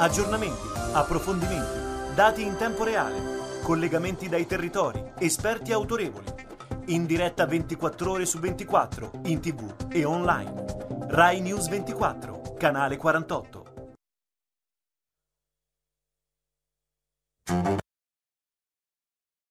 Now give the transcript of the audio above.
Aggiornamenti, approfondimenti, dati in tempo reale, collegamenti dai territori, esperti autorevoli. In diretta 24 ore su 24, in tv e online. Rai News 24, canale 48.